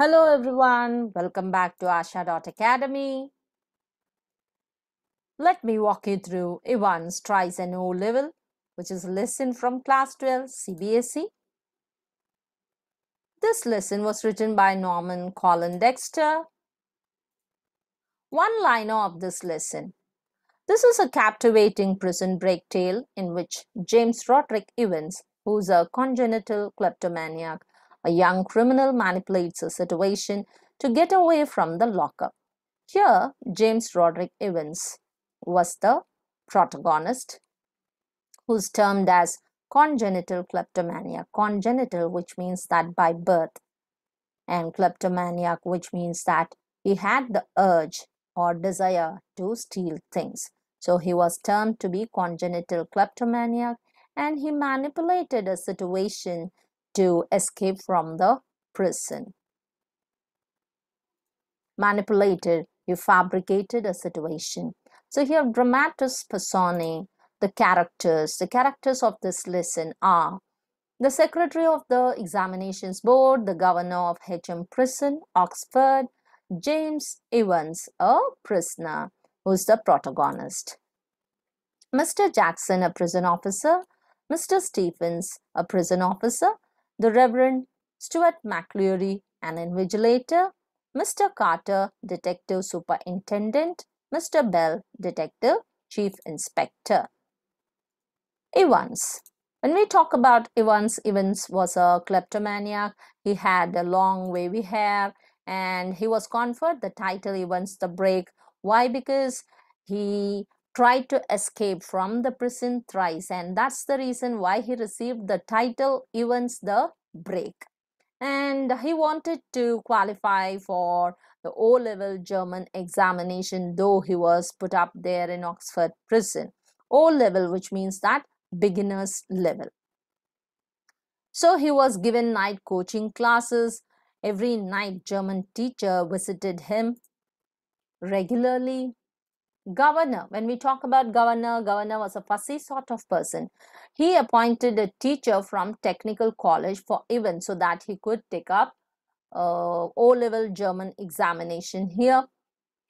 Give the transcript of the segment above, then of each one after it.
Hello everyone, welcome back to Asha Academy. Let me walk you through Evans tries an O level, which is a lesson from class 12 CBSE. This lesson was written by Norman Colin Dexter. One liner of this lesson. This is a captivating prison break tale in which James Roderick Evans, who's a congenital kleptomaniac, a young criminal manipulates a situation to get away from the lockup. Here, James Roderick Evans was the protagonist, who's termed as congenital kleptomania. Congenital, which means that by birth, and kleptomaniac, which means that he had the urge or desire to steal things. So he was termed to be congenital kleptomaniac and he manipulated a situation to escape from the prison. Manipulated, you fabricated a situation. So here dramatis personae, the characters, the characters of this lesson are the secretary of the examinations board, the governor of HM prison, Oxford, James Evans, a prisoner, who's the protagonist. Mr. Jackson, a prison officer, Mr. Stephens, a prison officer, the Reverend Stuart McLeery, an invigilator, Mr. Carter, Detective Superintendent, Mr. Bell, Detective Chief Inspector. Evans. When we talk about Evans, Evans was a kleptomaniac. He had a long wavy hair and he was conferred the title Evans the Break. Why? Because he tried to escape from the prison thrice and that's the reason why he received the title Evans the Break. And he wanted to qualify for the O-level German examination though he was put up there in Oxford prison. O-level which means that beginner's level. So he was given night coaching classes. Every night German teacher visited him regularly governor. When we talk about governor governor was a fussy sort of person. He appointed a teacher from technical college for Evans so that he could take up uh, o level german examination here.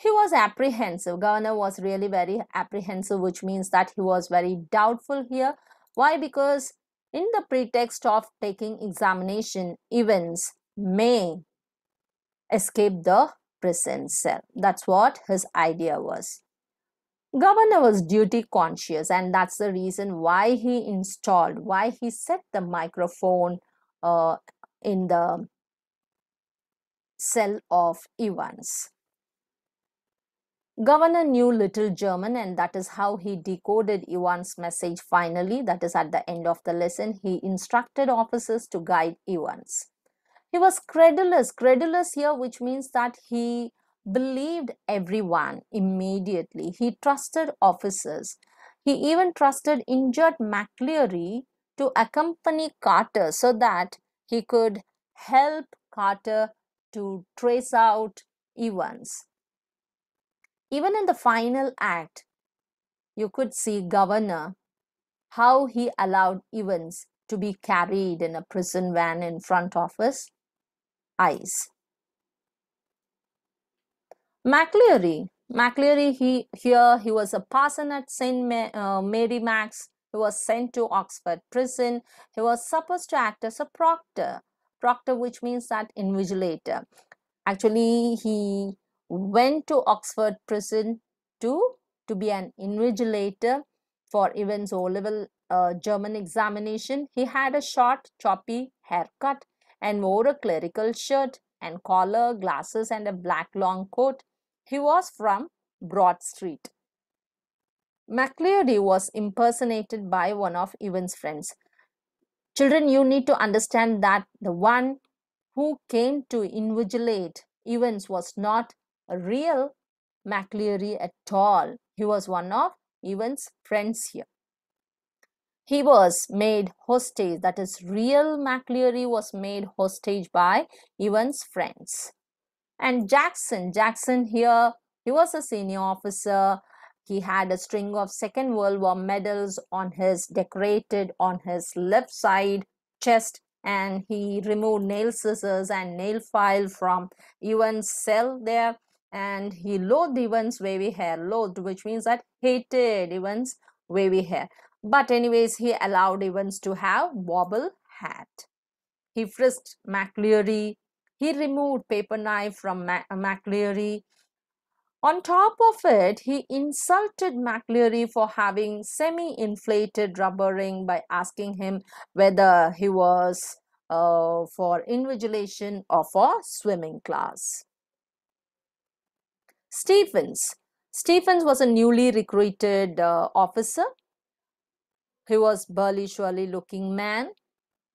He was apprehensive. Governor was really very apprehensive which means that he was very doubtful here. Why? Because in the pretext of taking examination Evans may escape the prison cell. That's what his idea was Governor was duty conscious, and that's the reason why he installed, why he set the microphone uh, in the cell of Evans. Governor knew little German, and that is how he decoded Evans' message finally. That is at the end of the lesson. He instructed officers to guide Evans. He was credulous, credulous here, which means that he believed everyone immediately. He trusted officers. He even trusted injured McLeery to accompany Carter so that he could help Carter to trace out Evans. Even in the final act, you could see Governor how he allowed Evans to be carried in a prison van in front of his eyes. McLeery. McLeery, he, here he was a parson at St. Ma uh, Mary Mags. He was sent to Oxford prison. He was supposed to act as a proctor. Proctor, which means that invigilator. Actually, he went to Oxford prison to, to be an invigilator for Evans O-level uh, German examination. He had a short, choppy haircut and wore a clerical shirt and collar, glasses and a black long coat. He was from Broad Street. McLeery was impersonated by one of Evans' friends. Children, you need to understand that the one who came to invigilate Evans was not a real McLeery at all. He was one of Evans' friends here. He was made hostage, that is, real McLeery was made hostage by Evans' friends. And Jackson, Jackson here, he was a senior officer. He had a string of Second World War medals on his decorated on his left side chest and he removed nail scissors and nail file from Evans' cell there and he loathed Evans' wavy hair. Loathed, which means that hated Evans' wavy hair. But anyways, he allowed Evans to have bobble hat. He frisked McLeery. He removed paper knife from Mac- McLeery. On top of it, he insulted McLeery for having semi-inflated rubber ring by asking him whether he was uh, for invigilation or for swimming class. Stephens. Stephens was a newly recruited uh, officer. He was burly, surely looking man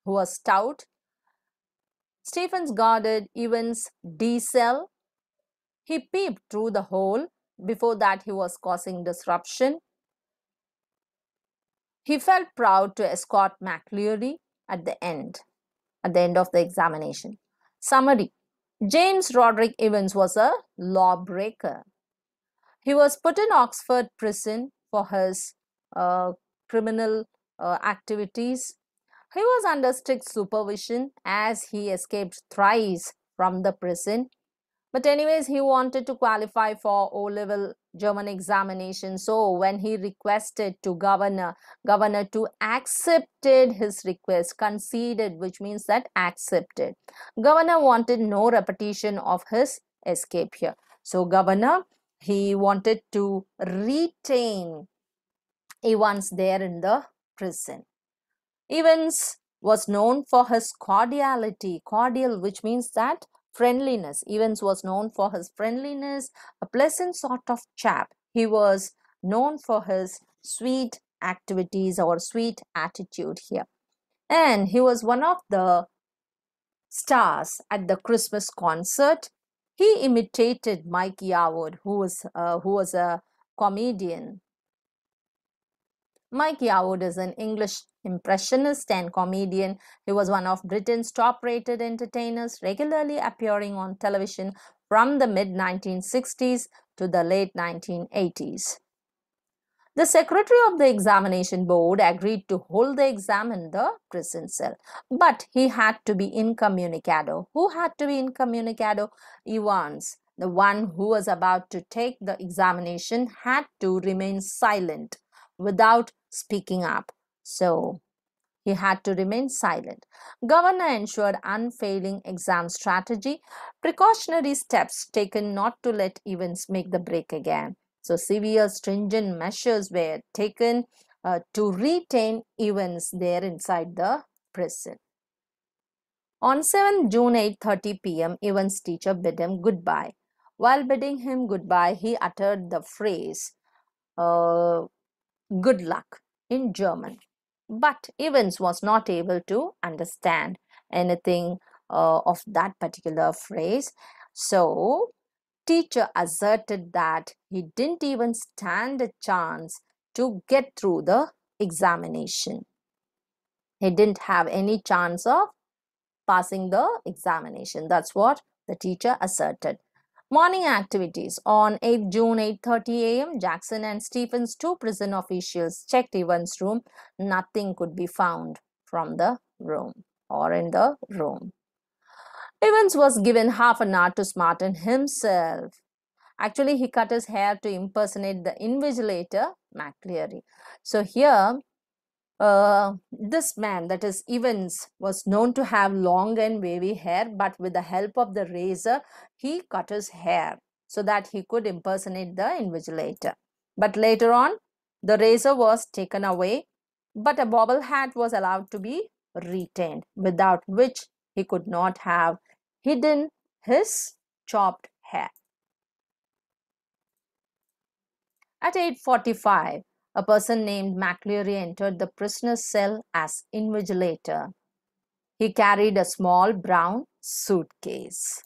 who was stout. Stephens guarded Evans' D cell. He peeped through the hole. Before that, he was causing disruption. He felt proud to escort McLeery at the end, at the end of the examination. Summary James Roderick Evans was a lawbreaker. He was put in Oxford prison for his uh, criminal uh, activities. He was under strict supervision as he escaped thrice from the prison. But anyways, he wanted to qualify for O-level German examination. So when he requested to governor, governor to accepted his request, conceded, which means that accepted. Governor wanted no repetition of his escape here. So governor, he wanted to retain Evans there in the prison. Evans was known for his cordiality, cordial, which means that friendliness. Evans was known for his friendliness, a pleasant sort of chap. He was known for his sweet activities or sweet attitude here. And he was one of the stars at the Christmas concert. He imitated Mike Yarwood, who was, uh, who was a comedian. Mike Yarwood is an English impressionist and comedian. He was one of Britain's top rated entertainers, regularly appearing on television from the mid 1960s to the late 1980s. The secretary of the examination board agreed to hold the exam in the prison cell, but he had to be incommunicado. Who had to be incommunicado? Evans, the one who was about to take the examination, had to remain silent without speaking up. So he had to remain silent. Governor ensured unfailing exam strategy, precautionary steps taken not to let Evans make the break again. So severe stringent measures were taken uh, to retain Evans there inside the prison. On 7 June 8:30 p.m., Evans' teacher bid him goodbye. While bidding him goodbye, he uttered the phrase, uh, good luck in German. But Evans was not able to understand anything uh, of that particular phrase. So, teacher asserted that he didn't even stand a chance to get through the examination. He didn't have any chance of passing the examination. That's what the teacher asserted. Morning activities. On 8 June 8.30 am, Jackson and Stephens, two prison officials, checked Evans' room. Nothing could be found from the room or in the room. Evans was given half an hour to smarten himself. Actually, he cut his hair to impersonate the invigilator, McLeery. So here, uh, this man, that is Evans, was known to have long and wavy hair, but with the help of the razor, he cut his hair so that he could impersonate the invigilator. But later on, the razor was taken away, but a bobble hat was allowed to be retained, without which he could not have hidden his chopped hair. At 8.45, a person named McLeery entered the prisoner's cell as invigilator. He carried a small brown suitcase.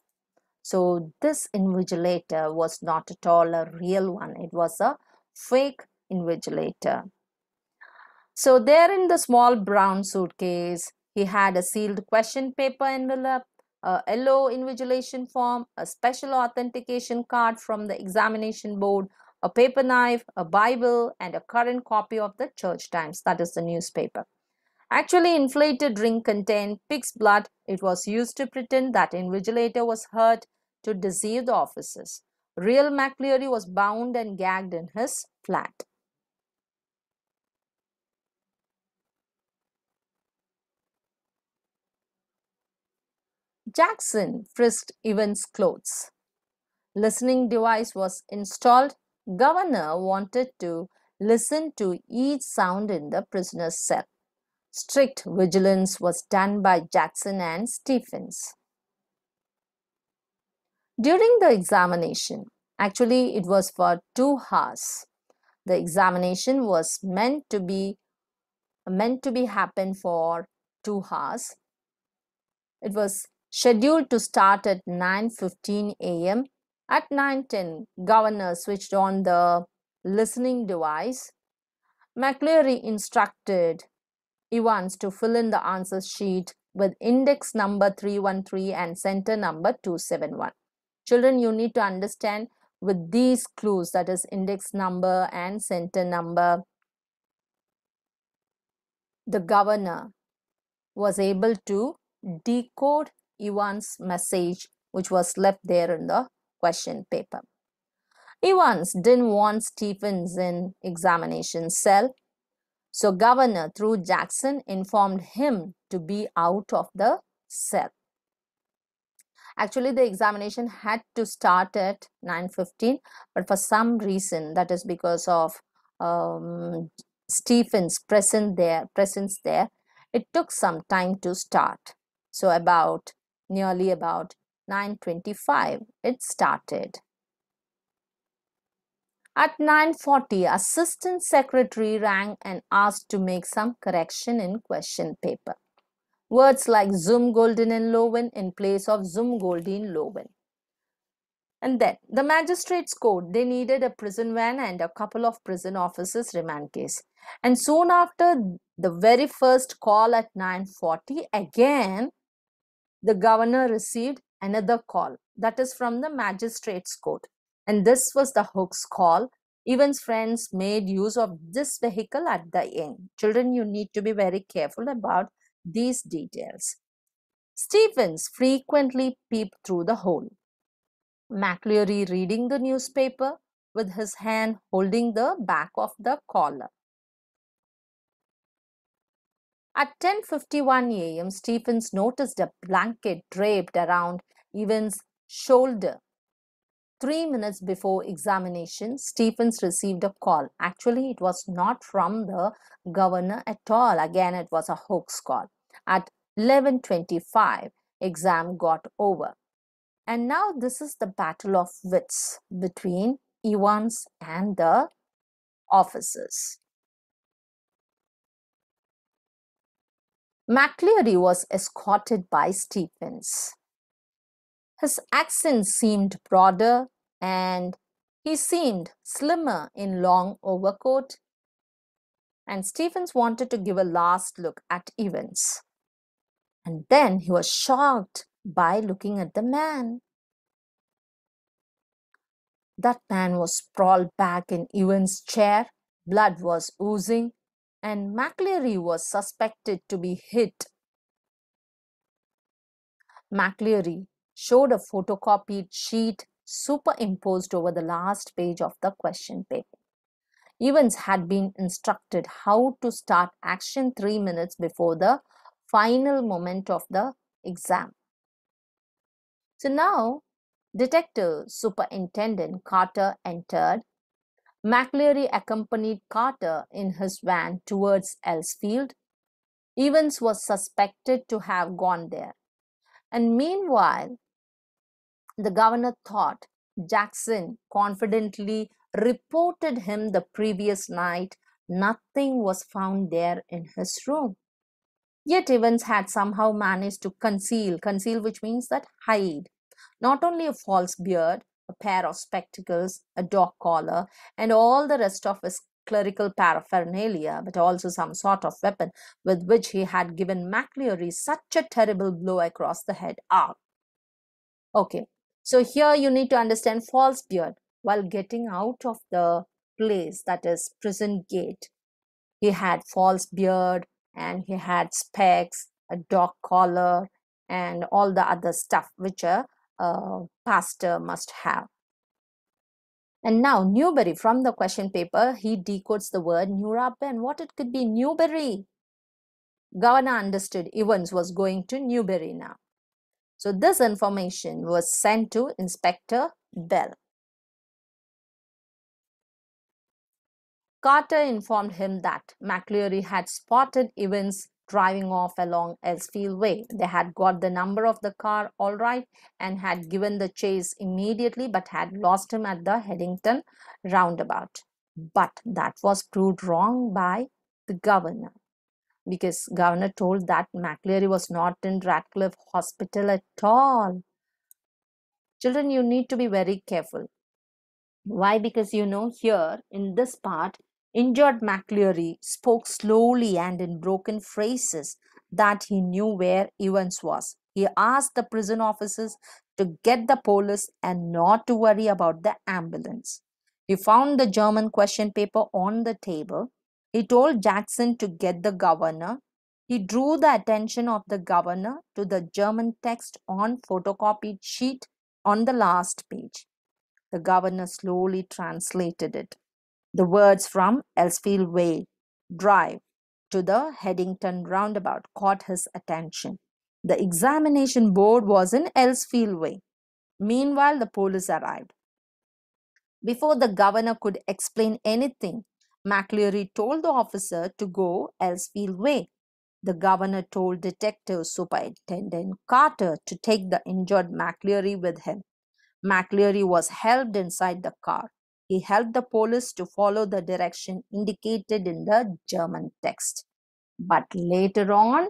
So this invigilator was not at all a real one. It was a fake invigilator. So there in the small brown suitcase, he had a sealed question paper envelope, a yellow invigilation form, a special authentication card from the examination board, a paper knife, a Bible, and a current copy of the Church Times, that is the newspaper. Actually, inflated drink contained pig's blood. It was used to pretend that invigilator was hurt to deceive the officers. Real McLeery was bound and gagged in his flat. Jackson frisked Evans' clothes. Listening device was installed. Governor wanted to listen to each sound in the prisoner's cell. Strict vigilance was done by Jackson and Stephens. During the examination, actually it was for two hours. The examination was meant to be meant to be happen for two hours. It was scheduled to start at 9:15 a.m. At 9:10, governor switched on the listening device. McLeery instructed Evans to fill in the answer sheet with index number 313 and center number 271. Children, you need to understand with these clues that is index number and center number, the governor was able to decode Evans' message which was left there in the question paper. Evans didn't want Stephens in examination cell. So governor through Jackson informed him to be out of the cell. Actually, the examination had to start at 9.15, but for some reason, that is because of um, Stephens present there, presence there, it took some time to start. So about, nearly about 9.25, it started. At 9.40, assistant secretary rang and asked to make some correction in question paper. Words like Zum Golden and Lowen in place of Zum Goldin Lowen. And then the magistrate's court, they needed a prison van and a couple of prison officers remand case. And soon after the very first call at 9.40, again, the governor received another call that is from the magistrate's court. And this was the Hook's call. Evans' friends made use of this vehicle at the end. Children, you need to be very careful about these details. Stephens frequently peeped through the hole. McLeery reading the newspaper with his hand holding the back of the collar. At 10.51 a.m., Stephens noticed a blanket draped around Evans' shoulder. Three minutes before examination, Stephens received a call. Actually, it was not from the governor at all. Again, it was a hoax call. At 11.25, exam got over. And now this is the battle of wits between Evans and the officers. McLeery was escorted by Stephens. His accent seemed broader and he seemed slimmer in long overcoat. And Stephens wanted to give a last look at Evans. And then he was shocked by looking at the man. That man was sprawled back in Evans' chair, blood was oozing, and McLeery was suspected to be hit. McLeery showed a photocopied sheet superimposed over the last page of the question paper. Evans had been instructed how to start action three minutes before the final moment of the exam. So now, Detective Superintendent Carter entered. McLeery accompanied Carter in his van towards Elsfield. Evans was suspected to have gone there. And meanwhile, the governor thought Jackson confidently reported him the previous night nothing was found there in his room. Yet Evans had somehow managed to conceal, conceal which means that hide, not only a false beard, a pair of spectacles, a dog collar, and all the rest of his clerical paraphernalia, but also some sort of weapon with which he had given McLeery such a terrible blow across the head. Ah, okay. So here you need to understand false beard while getting out of the place that is prison gate. He had false beard and he had specs, a dog collar, and all the other stuff which a, Uh, a pastor uh, must have. And now Newberry from the question paper, he decodes the word Newrap and what it could be Newberry. Governor understood Evans was going to Newberry now. So this information was sent to Inspector Bell. Carter informed him that McLeery had spotted Evans driving off along Elsfield Way. They had got the number of the car all right and had given the chase immediately but had lost him at the Headington roundabout. But that was proved wrong by the governor because governor told that McLeery was not in Radcliffe Hospital at all. Children, you need to be very careful. Why? Because you know here in this part, injured McLeery spoke slowly and in broken phrases that he knew where Evans was. He asked the prison officers to get the police and not to worry about the ambulance. He found the German question paper on the table he told Jackson to get the governor. He drew the attention of the governor to the German text on photocopied sheet on the last page. The governor slowly translated it. The words from Elsfield Way Drive to the Headington roundabout caught his attention. The examination board was in Elsfield Way. Meanwhile, the police arrived. Before the governor could explain anything, McLeery told the officer to go Elsfield Way. The governor told Detective Superintendent Carter to take the injured McLeery with him. McLeery was helped inside the car. He helped the police to follow the direction indicated in the German text. But later on,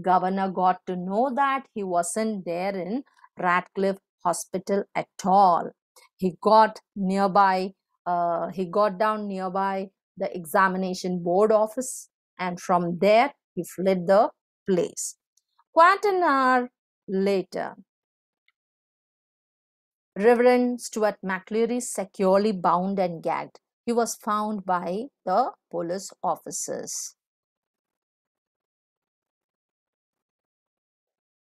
governor got to know that he wasn't there in Radcliffe Hospital at all. He got nearby, uh, he got down nearby the examination board office and from there he fled the place. Quite an hour later, Reverend Stuart McLeery, securely bound and gagged, he was found by the police officers.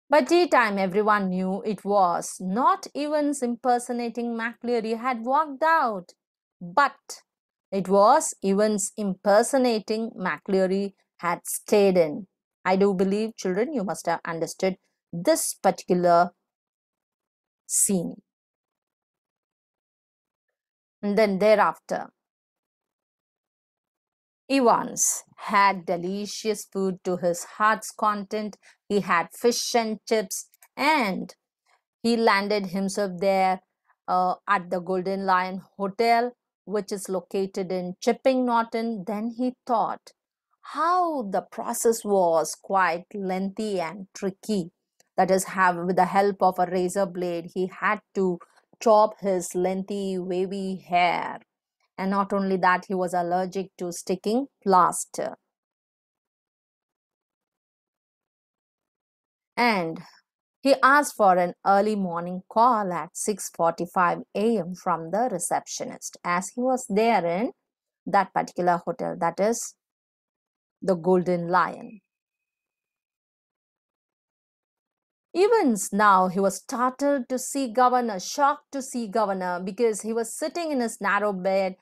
By tea time, everyone knew it was not Evans impersonating McLeery had walked out, but it was Evans impersonating McLeery had stayed in. I do believe, children, you must have understood this particular scene. And then thereafter, Evans had delicious food to his heart's content. He had fish and chips, and he landed himself there uh, at the Golden Lion Hotel which is located in Chipping Norton, then he thought how the process was quite lengthy and tricky. That is, have with the help of a razor blade, he had to chop his lengthy, wavy hair. And not only that, he was allergic to sticking plaster. And he asked for an early morning call at 6:45 a.m. from the receptionist as he was there in that particular hotel that is the Golden Lion. Evans now he was startled to see governor, shocked to see governor because he was sitting in his narrow bed.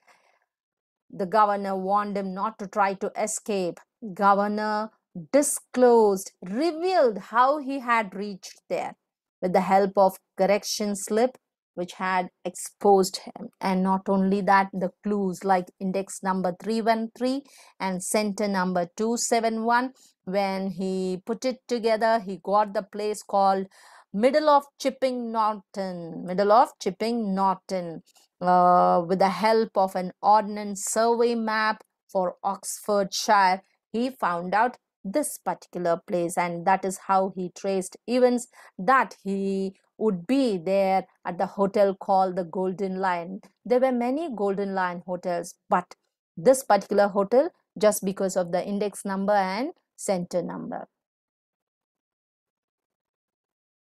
The governor warned him not to try to escape. Governor disclosed, revealed how he had reached there with the help of correction slip which had exposed him. And not only that the clues like index number 313 and center number 271 when he put it together he got the place called middle of chipping norton. Middle of chipping norton uh, with the help of an ordnance survey map for oxfordshire he found out this particular place. And that is how he traced events that he would be there at the hotel called the golden lion there were many golden lion hotels but this particular hotel just because of the index number and center number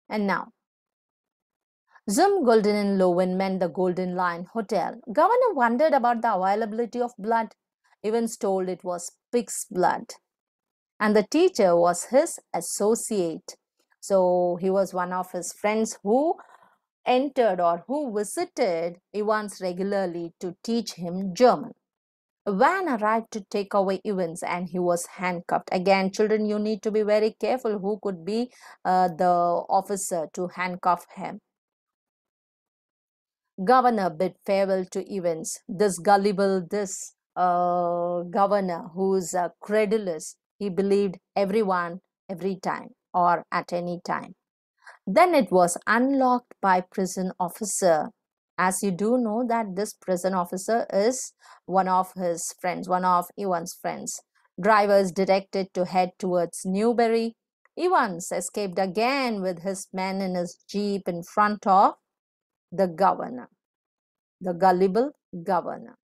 and now Zum Golden in Lowen meant the Golden Lion Hotel. Governor wondered about the availability of blood. Evans told it was pig's blood and the teacher was his associate. So he was one of his friends who entered or who visited Evans regularly to teach him German. Van arrived to take away Evans and he was handcuffed. Again, children, you need to be very careful who could be uh, the officer to handcuff him. Governor bid farewell to Evans. This gullible, this uh, governor who's uh, credulous, he believed everyone every time or at any time. Then it was unlocked by prison officer. As you do know that this prison officer is one of his friends, one of Evans' friends. Drivers directed to head towards Newbury. Evans escaped again with his men in his jeep in front of the governor, the gullible governor.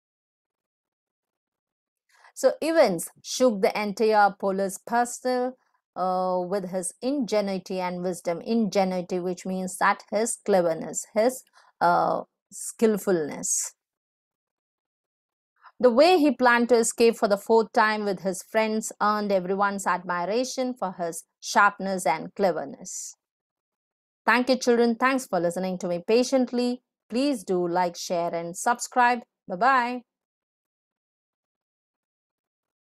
So Evans shook the entire police personnel uh, with his ingenuity and wisdom. Ingenuity, which means that his cleverness, his uh, skillfulness. The way he planned to escape for the fourth time with his friends earned everyone's admiration for his sharpness and cleverness. Thank you, children. Thanks for listening to me patiently. Please do like, share, and subscribe. Bye bye.